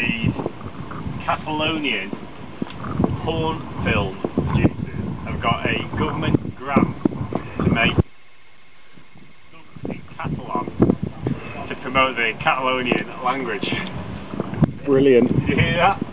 these Catalonian porn film producers have got a government grant to make in Catalan to promote the Catalonian language. Brilliant. Did you hear that?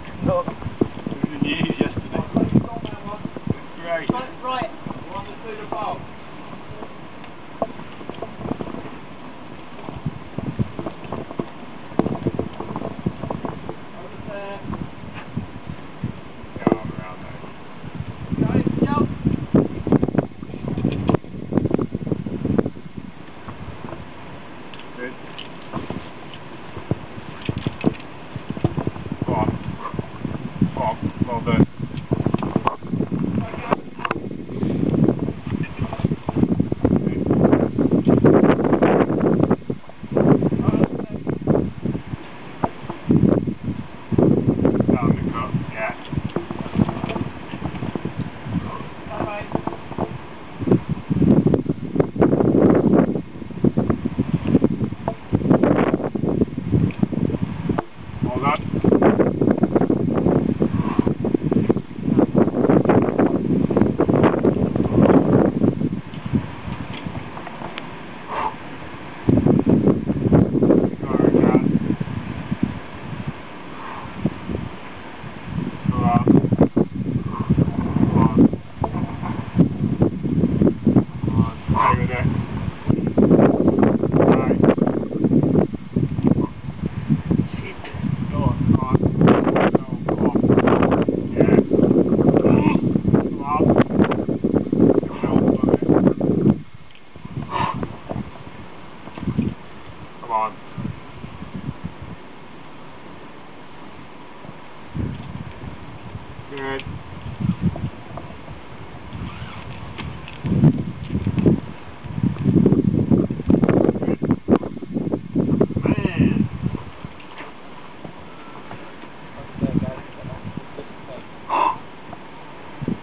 Hold on. Sorry, Cat. Go on. Go on. Go on. Stay with it. Right. Go on, go on. No, go on. Yeah. Go on. Your shoulder on it. Come on. Good.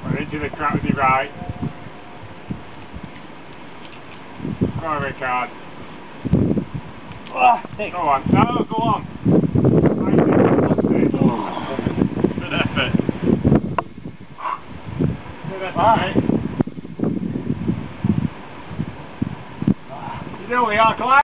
Right into the crap with your right. Go on, Ricard. Ah, thick. Go on. No, go on. Good effort. Good effort, Ah. mate. You know we are, Clive.